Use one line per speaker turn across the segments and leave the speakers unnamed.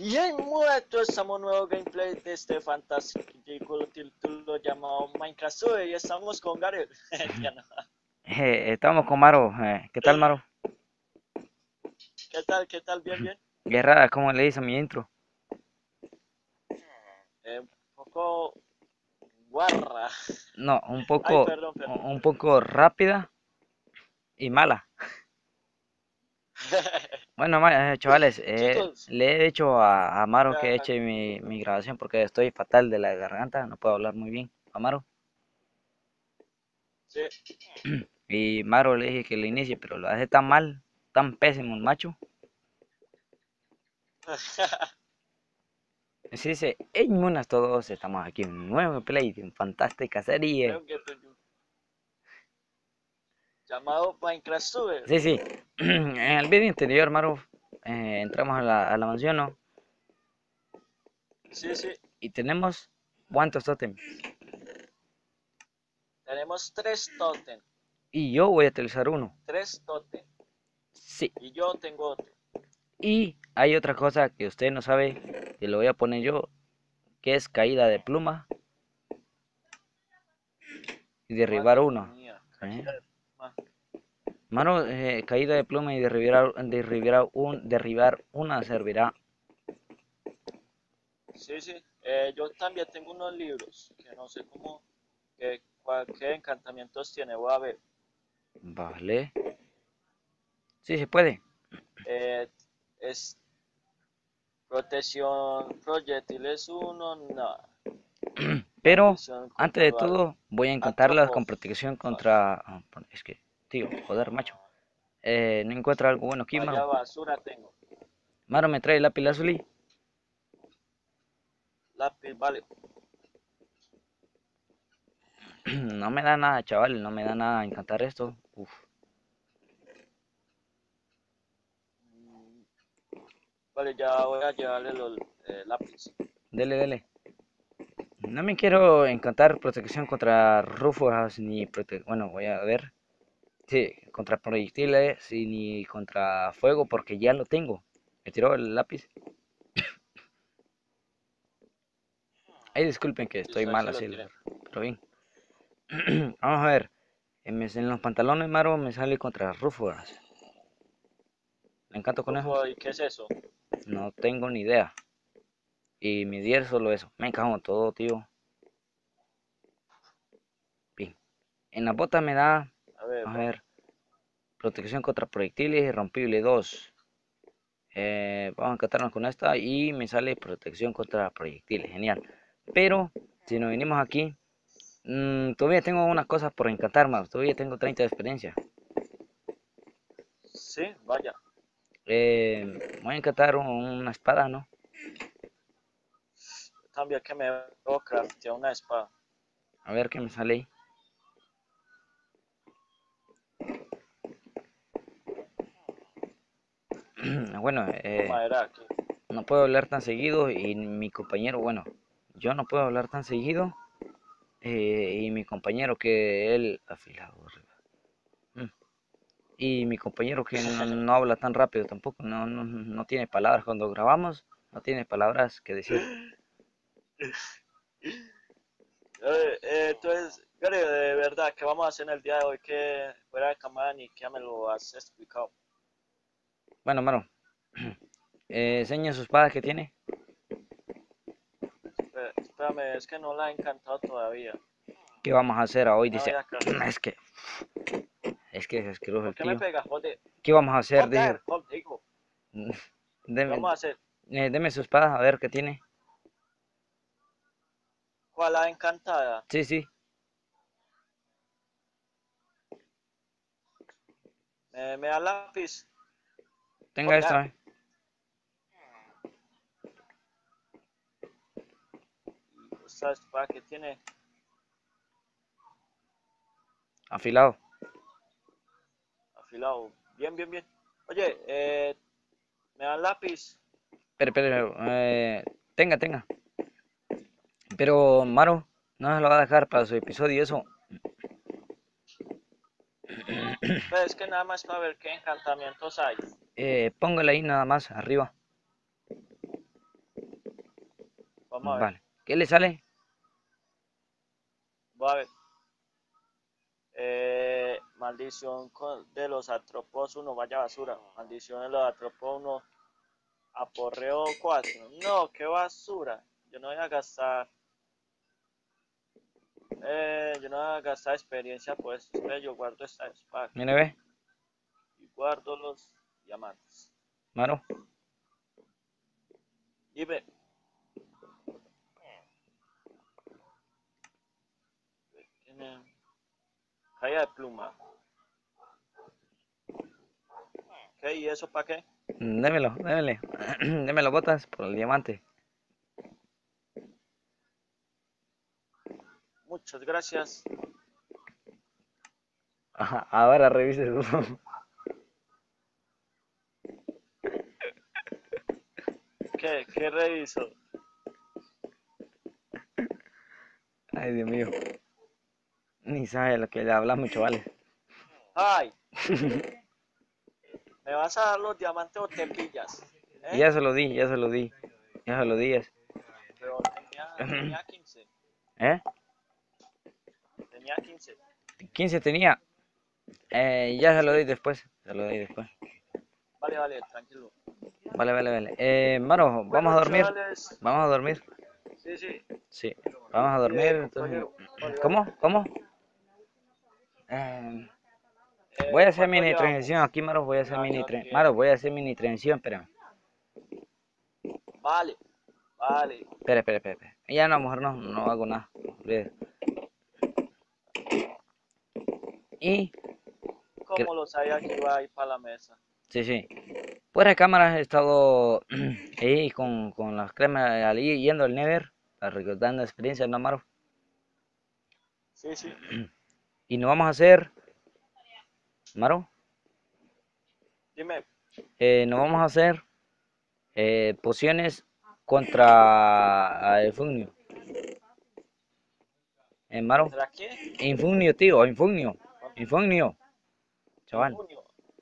Y en muerto estamos nuevo gameplay de este fantástico título llamado Minecraft y estamos con Gary. Ya no.
Eh, estamos con Maro. eh, ¿Qué tal, Maro?
¿Qué tal? ¿Qué tal? Bien, bien.
Guerra, ¿cómo le dice a mi intro?
Eh, un poco guarra.
No, un
Ay,
poco,
perdón, perdón.
un poco rápida y mala. Bueno, eh, chavales, eh, le he dicho a, a Maro que eche mi, mi grabación porque estoy fatal de la garganta, no puedo hablar muy bien. A Maro.
Sí.
Y Maro le dije que le inicie, pero lo hace tan mal, tan pésimo el macho. Sí, dice, hey, monas todos, estamos aquí en un nuevo play de fantástica serie.
Llamado Minecraft Sube.
Sí, sí. En el vídeo anterior, Maro, eh, entramos a la, a la mansión, ¿no?
Sí, sí.
Y tenemos cuántos tótems.
Tenemos tres totem.
Y yo voy a utilizar uno.
Tres totem.
Sí.
Y yo tengo otro.
Y hay otra cosa que usted no sabe, que lo voy a poner yo, que es caída de pluma. Y derribar uno. ¿eh? Mano, eh, caída de pluma y derribar, derribar, un, derribar una servirá.
Sí, sí. Eh, yo también tengo unos libros que no sé cómo, cuál- qué encantamientos tiene. Voy a ver.
Vale. Sí, se puede.
Eh, es protección proyectiles uno, no.
Pero antes de todo, voy a encantarlas con protección contra... ah, Es que, tío, joder, macho. Eh, no encuentro algo bueno aquí, Maro.
basura tengo.
Maro, ¿me trae lápiz lazuli?
Lápiz, vale.
No me da nada, chaval, no me da nada encantar esto. Uf.
Vale, ya voy a llevarle los eh, lápiz.
Dele, dele. No me quiero encantar protección contra rúfugas ni prote... Bueno, voy a ver. Sí, contra proyectiles y ni contra fuego porque ya lo tengo. Me tiró el lápiz. Ay, disculpen que estoy mal así, pero bien. Vamos a ver. En, los pantalones Maro me sale contra rúfugas. ¿Le encanto conejos?
Ojo, ¿Y qué es eso?
No tengo ni idea. Y mi 10 solo eso. Me cago todo, tío. Bien. En la bota me da,
ver,
a ver, protección contra proyectiles irrompible 2. Eh, vamos a encantarnos con esta y me sale protección contra proyectiles. Genial. Pero, si nos venimos aquí, mm, todavía tengo unas cosas por encantar más. Todavía tengo 30 de experiencia.
sí, vaya.
Eh, voy a encantar un- una espada, ¿no?
También que me voy a craftear una espada.
A ver qué me sale ahí. Bueno, eh, no puedo hablar tan seguido y mi compañero, bueno, yo no puedo hablar tan seguido eh, y mi compañero que él afilado arriba. Mm. Y mi compañero que no, no habla tan rápido tampoco, no, no, no tiene palabras cuando grabamos, no tiene palabras que decir.
Eh, entonces, Gary, de verdad, ¿qué vamos a hacer en el día de hoy? Que fuera de cámara ni que me lo has explicado.
Bueno, Maro, eh, enseña su espada que tiene.
Espé- Espérame, es que no la he encantado todavía.
¿Qué vamos a hacer hoy? Dice,
ya acá.
es que, es que es asqueroso
¿Por
el
qué me
tío.
pegas? Joder.
¿Qué vamos a hacer? Dice,
Joder, contigo. ¿Qué
deme,
vamos a hacer?
eh, deme su espada, a ver qué tiene.
¿Cuál la encantada?
Sí, sí,
¿Me, me da lápiz?
Tenga
Joder.
esta. eh.
¿Esta espada que tiene?
Afilado.
Afilado. Bien, bien, bien. Oye, eh, ¿me da lápiz?
Pero, pero, eh, tenga, tenga. Pero, Maro, no se lo va a dejar para su episodio y eso.
Pues es que nada más para ver qué encantamientos hay.
Eh, póngale ahí nada más, arriba.
Vamos a ver.
Vale. ¿Qué le sale?
Voy a ver. Eh, maldición de los atropos 1, vaya basura. Maldición de los atropos 1, aporreo 4. No, qué basura. Yo no voy a gastar. Eh, yo no voy a gastar experiencia, pues. Yo guardo esta espada
Mire, ve.
y guardo los diamantes.
Maro.
Dime. Tiene caída de pluma. ¿Qué? ¿Y eso para qué?
Démelo, démele. Démelo botas por el diamante.
Muchas gracias.
Ajá, ahora revise su.
¿Qué? ¿Qué reviso?
Ay, Dios mío. Ni sabe lo que le hablamos, chavales.
¡Ay! ¿Me vas a dar los diamantes o te pillas? ¿Eh?
Ya se lo di, ya se lo di. Ya se lo di.
Pero tenía, tenía 15.
¿Eh?
Tenía 15.
15 tenía. Eh, ya se lo di después. Se lo di después.
Vale, vale, tranquilo.
Vale, vale, vale. Eh, Maro, vamos a dormir. Vamos a dormir.
Sí, sí.
Sí, vamos a dormir. Entonces- ¿Cómo? ¿Cómo? Eh,
Eh,
voy a hacer
¿cuánto
mini transición aquí, Maro. Voy a hacer
Ah,
mini transición. Maro, voy a hacer mini transición. Espérame.
Vale, vale.
Espera, espera, espera. espera. Ya no, mujer, no, no hago nada. Y,
Como lo sabía que iba a ir para la mesa.
sí, sí. Fuera de cámaras he estado ahí con, con las cremas, ahí yendo al Never, recordando experiencias, ¿no, Maro?
Sí, sí.
Y nos vamos a hacer, Maro,
Dime,
eh, nos vamos a hacer eh, pociones contra a Infunio. Eh, Maro. Infunio, tío, Infunio, Infunio. Chaval,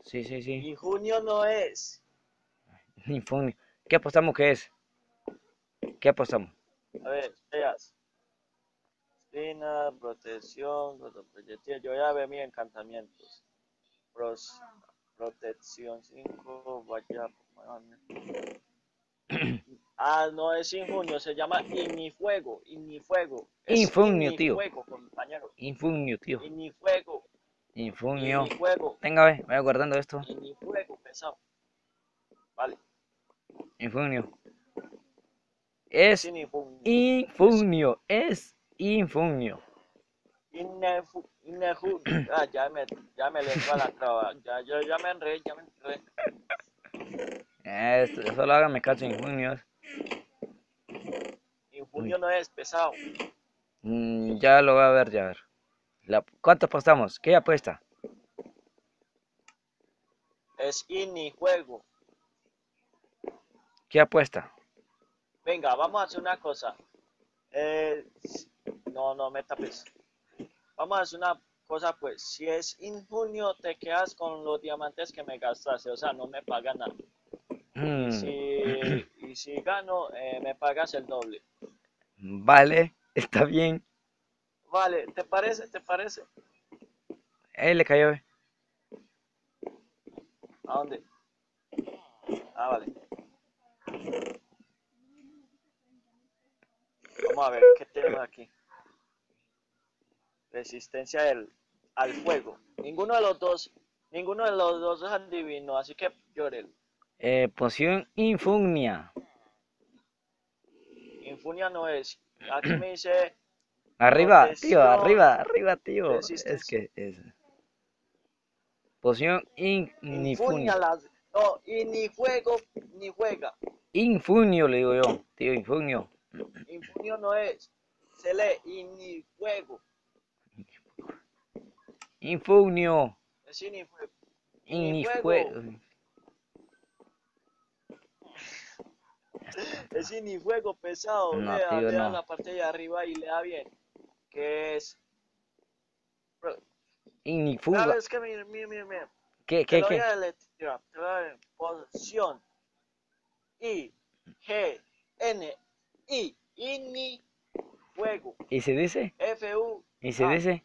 sí, sí, sí.
Y junio no es.
Infunio. ¿Qué apostamos que es? ¿Qué apostamos?
A ver, veas. Espina, protección, proyectil. Yo ya veo mis encantamientos. Pros, protección 5, vaya. Ah, no es infunio, se llama inifuego, inifuego. Es
Infunio, tío.
Inifuego, compañero.
Infunio, tío.
Inifuego,
Infunio.
inifuego,
Venga, ve, voy guardando esto.
inifuego, pesado. Vale,
Infunio. Es infunio. Es infunio.
Inefu, inefu, ah, ya me, ya me lengua la traba, ya, yo ya me enredé, ya me enredé.
Esto, solo hágame caso, infunio.
Infunio no es pesado.
Mm, ya lo voy a ver, ya a ver. La- ¿Cuánto apostamos? ¿Qué apuesta?
Es inijuego.
¿Qué apuesta?
Venga, vamos a hacer una cosa. Eh, no, no me tapes. Vamos a hacer una cosa, pues. Si es infunio, te quedas con los diamantes que me gastaste. O sea, no me pagan nada.
Mm,
Si, y si gano, eh, me pagas el doble.
vale, está bien.
Vale, ¿te parece? ¿Te parece?
Ahí le cayó.
¿A dónde? Ah, vale. Vamos a ver qué tenemos aquí. Resistencia del, al fuego. Ninguno de los dos, ninguno de los dos es adivino, así que llórelo.
Eh, poción infugnia.
Infunia no es. Aquí me dice
Arriba, tío, arriba, arriba, tío. Es que es. Poción in-
infunia
infunio.
las. No, y ni juego ni juega.
Infunio, le digo yo. Tío, infunio.
Infunio no es. Se lee y ni juego.
Infunio.
Es inifuego.
Inifuego.
Es inifuego pesado.
No,
lea,
tío,
lea
no.
la parte de arriba y lea bien. Que es.
Inifuga.
Claro, es que mire, mire, mire, mire.
¿Qué,
Te
qué,
lo voy
qué?
a deletrear, te lo voy a deletrear. I. G. N. I. Ini fuego.
¿Y se dice?
F-U.
¿Y se
Ah.
dice?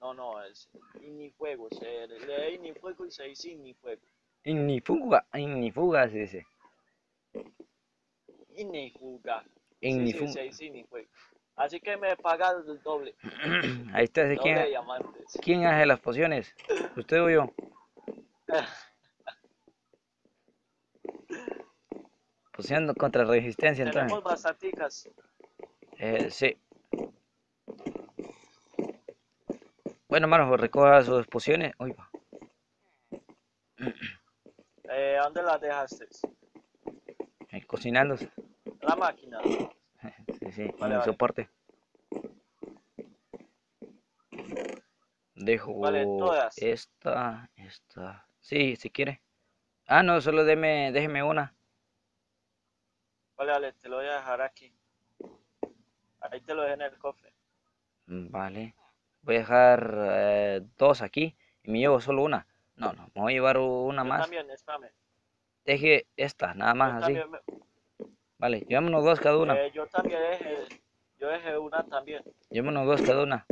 No, no, es ini fuego. Se lee ini fuego y se dice ini fuego.
Ignifuga, ignifuga se dice.
Ini fuga. Sí,
Ignifuga.
se dice ini fuego. Así que me paga el doble.
Ahí está, ¿de
Doble
¿quién. ¿quién hace las pociones? ¿Usted o yo? Contra resistencia,
Tenemos
entonces.
bastanticas.
Eh, sí. Bueno, hermano, recoja sus pociones. Uy, va.
Eh, ¿Dónde las dejaste?
Eh, cocinándose.
La máquina.
Sí, sí,
Vale,
el
vale.
soporte. Dejo
Vale, todas.
esta, esta. Sí, si quiere. Ah, no, solo deme, déjeme una.
Te lo voy a dejar aquí. Ahí te lo dejé en el cofre.
Mm, Vale. Voy a dejar eh, dos aquí y me llevo solo una. No, no, me voy a llevar una
Yo
más.
también, espérame.
Deje esta, nada
Yo
más así.
me-
Vale, llevémonos dos cada una.
eh, yo también dejé, yo dejé una también.
Llevémonos dos cada una.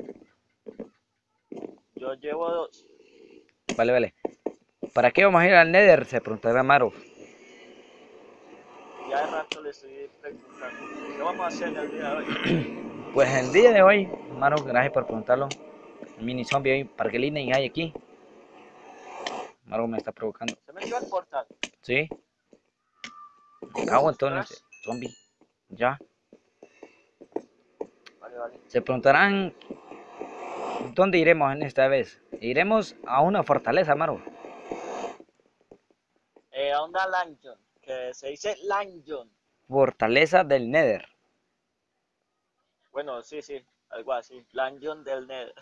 Yo llevo dos.
Vale, vale. ¿Para qué vamos a ir al Nether? Se preguntará Maru.
Ya de rato le estoy preguntando. ¿Qué vamos a hacer el día de hoy?
Pues el día de hoy, Maru, gracias por preguntarlo. El mini zombie hoy, ¿para qué línea hay aquí? Maru me está provocando.
Se metió al portal.
¿Sí? Me Cago en todo en ese zombie. Ya.
Vale, vale.
Se preguntarán dónde iremos en esta vez. Iremos a una fortaleza, Maru.
Eh, a una Lanjon. Que se dice Lanjon.
Fortaleza del Nether.
Bueno, sí, sí. Algo así. Lanjon del Nether.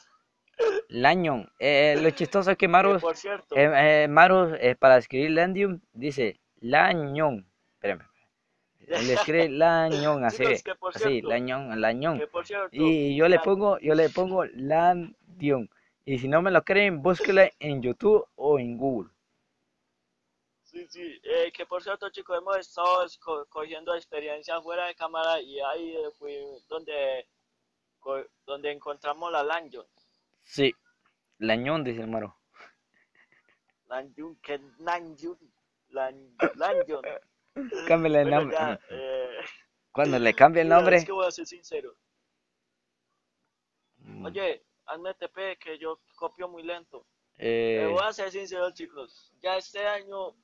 Lañón. Eh, lo chistoso es que
Que,
Maru,
por cierto.
eh, eh, eh, para escribir Landium, dice Lañón. Espérame. Él escribe Lañón, así.
Que
Así,
cierto. Que por cierto.
Y yo le pongo, yo le pongo Landium. Y si no me lo creen, búsquela en YouTube o en Google.
Sí, sí. Eh, que por cierto, chicos, hemos estado cogiendo experiencia fuera de cámara y ahí fue donde, donde encontramos la Lanjon.
Sí, Lañón, dice el Maru.
Lanjon, que Nanjun. Lan, Lanjon.
Cámbiale el nombre.
ya, eh,
Cuando le cambie el nombre.
Es que voy a ser sincero.
mm,
Oye, hazme TP que yo copio muy lento.
eh,
Me voy a ser sincero, chicos. Ya este año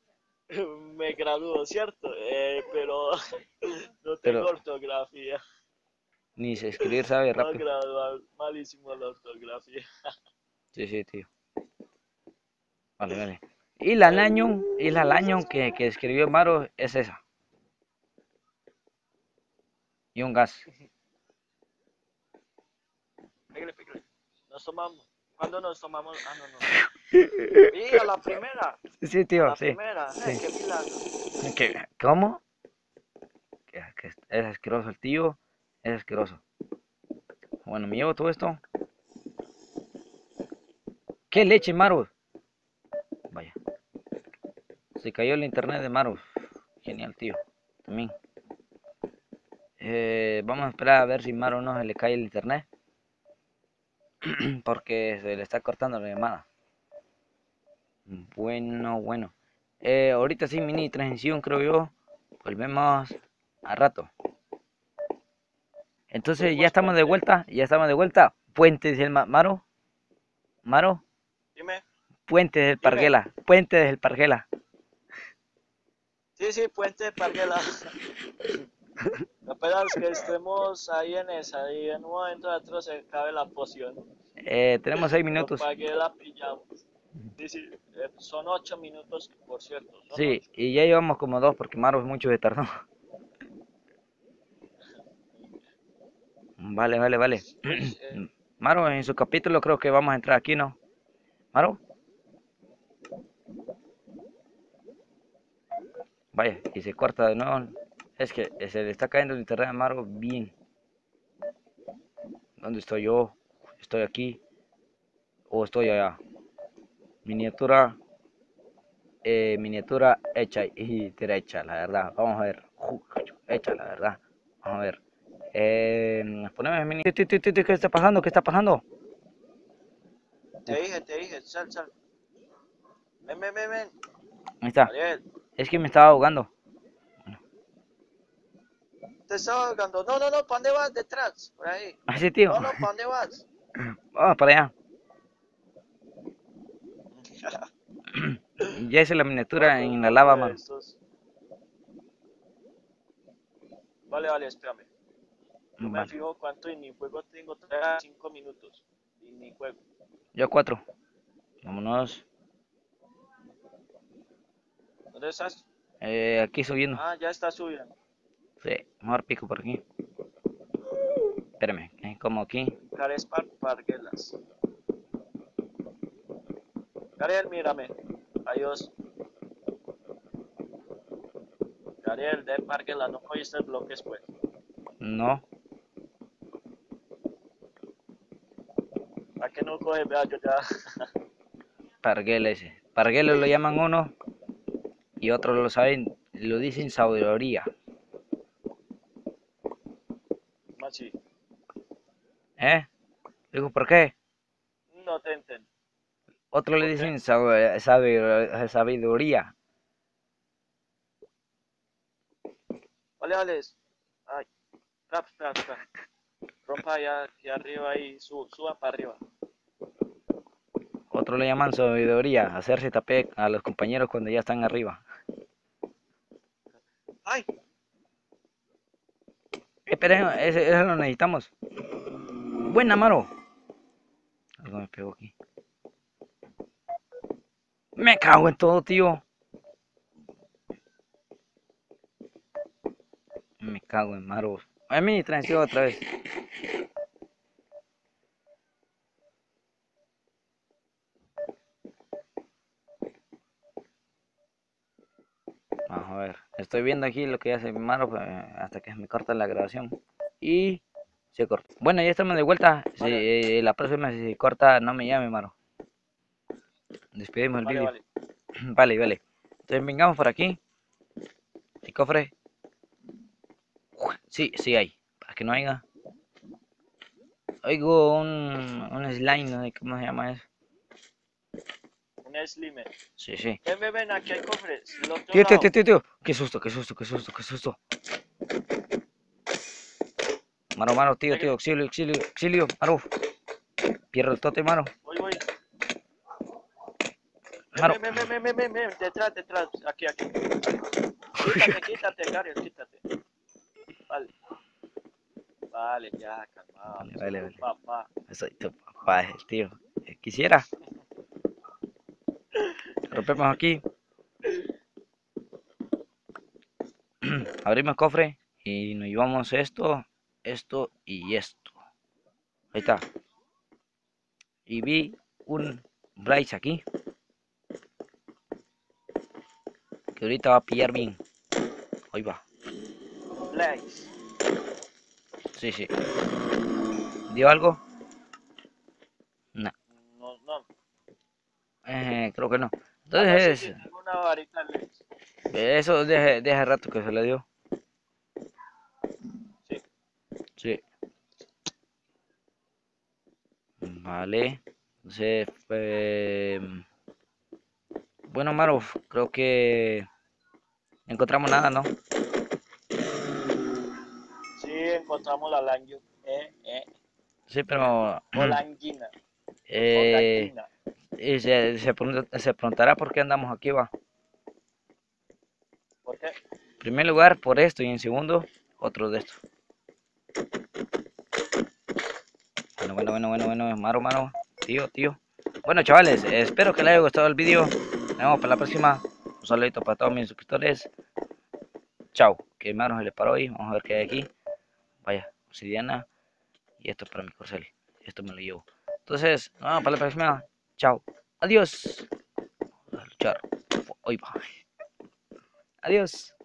me gradúo, ¿cierto? Eh, pero no tengo
Pero-
ortografía.
ni se escribir sabe rápido.
graduar malísimo la ortografía.
Sí, sí, tío. Vale, vale. Y la Lañón, y la Lañón que, que escribió Maru es esa. Y un gas.
Nos tomamos. ¿Cuándo nos tomamos? Ah, no, no. Y a la primera.
Sí,
A
tío,
la
sí.
primera. Eh,
sí.
qué milagro.
¿Qué- ¿Cómo? Es asqueroso el tío, es asqueroso. Bueno, me llevo todo esto. ¿Qué leche, Maru? Vaya. Se cayó el internet de Maru. Genial, tío. También. Eh, vamos a esperar a ver si Maru no se le cae el internet. Porque se le está cortando la llamada. Bueno, bueno. Eh, ahorita sí, mini transición, creo yo. Volvemos a rato. Entonces, ya estamos de vuelta. Ya estamos de vuelta. Puente del Ma- Maro. Maro.
Dime.
Puente del Parguela. Puente del Parguela.
Sí, sí, Puente de Parguela. Apenas que estemos ahí en esa y en un momento de otro se acabe la poción.
Eh, tenemos seis minutos.
Parguela pillamos. Sí, sí, eh, son ocho minutos, por cierto.
Sí,
ocho.
y ya llevamos como dos porque Maro es mucho de tardó. Vale, vale, vale.
Eh,
Maro, en su capítulo creo que vamos a entrar aquí, ¿no? Maro. Vaya, y se corta de nuevo. Es que se le está cayendo el internet a Maro bien. ¿Dónde estoy yo? ¿Estoy aquí? ¿O estoy allá? Miniatura. eh, miniatura hecha y derecha, la verdad. Vamos a ver. Hecha, la verdad. Vamos a ver. Eh, poneme mini. ¿Qué está pasando? ¿Qué está pasando?
Te dije, te dije, sal, sal. Ven, ven, ven, ven.
Ahí está.
Ariel,
Es que me estaba ahogando.
Te estaba ahogando. No, no, no, ¿para dónde vas? Detrás, por ahí.
Así, tío.
No, no, ¿para dónde vas?
Vamos para allá. Ya hice la miniatura en la lava, mano.
Estos- Vale, vale, espérame. Yo me fijo cuánto en mi juego tengo. Todavía 5 minutos. En mi juego.
Yo cuatro. Vámonos.
¿Dónde estás?
Eh, aquí subiendo.
Ah, ya está subiendo.
Sí, mejor pico por aquí. Espérame, como aquí.
Carespar Parguelas. Gabriel, mírame. Adiós. Gabriel, de Parguelas, no cogiste el bloque después.
No,
¿A qué no coge? Vea, yo ya.
Parguel ese. Pargueles lo llaman uno y otros lo saben, lo dicen sabiduría. ¿Eh? Digo, ¿por qué?
no te entiendo.
Otros le dicen sabe- sabe- sabiduría.
Vale, vale. Ay. Trap, trap, trap. Rompa allá, aquí arriba y su, suba para arriba.
Otros le llaman sabiduría, hacerse tapé a los compañeros cuando ya están arriba.
¡Ay!
Esperen, ese lo necesitamos. Buena, Maro. Algo me pegó aquí. Me cago en todo, tío. Me cago en Maro. A mí transición otra vez. Vamos a ver. Estoy viendo aquí lo que hace Maro pues, hasta que me corta la grabación. Y se corta. Bueno, ya estamos de vuelta. Si
Vale.
eh, la próxima si se corta, no me llame, Maro. Despedimos el
Vale,
vídeo.
vale.
Vale, vale. Entonces vengamos por aquí. El cofre. Sí, sí hay. Para que no haya. Oigo un, un slime, no sé cómo se llama eso.
Un slimer.
Sí, sí.
Ven, ven, ven, aquí hay cofres.
tío, tío, tío. Qué susto, qué susto, qué susto, qué susto. Maro, maro, tío, tío, auxilio, auxilio, auxilio, maro. Pierdo el tote, maro.
Voy, voy.
Maro.
Ven, ven, ven, ven, ven, ven, ven, detrás, detrás, aquí, aquí. Quítate, quítate, Gabriel, quítate. Vale. Vale, ya, calmado.
Vale, vale, vale.
Papá.
Soy tu papá, el tío. Eh, Quisiera. Rompemos aquí. Abrimos cofre y nos llevamos esto, esto y esto. Ahí está. Y vi un Bryce aquí. Que ahorita va a pillar bien. Ahí va.
Blaze.
Sí, sí. ¿Dio algo? No.
No, no.
Eh, creo que no. Entonces,
una varita Blaze.
eso deje, deje rato que se le dio.
Sí.
Sí. Vale. Entonces, pues... Bueno, Maro, creo que... Encontramos nada, ¿no?
Sí, encontramos la langio. Eh, eh.
Sí, pero...
O languina. O
Eh, y se, se, se preguntará por qué andamos aquí, va.
¿Por qué?
En primer lugar, por esto, y en segundo, otro de esto. Bueno, bueno, bueno, bueno, Maro, Maro, tío, tío. Bueno, chavales, espero que les haya gustado el vídeo. Nos vemos para la próxima. Un saludito para todos mis suscriptores. Chao, que Maro se le paró hoy. Vamos a ver qué hay aquí. Vaya, obsidiana. Y esto es para mi corcel. Esto me lo llevo. Entonces, nos vemos para la próxima. Chao. Adiós. Vamos luchar. Hoy va. Adiós.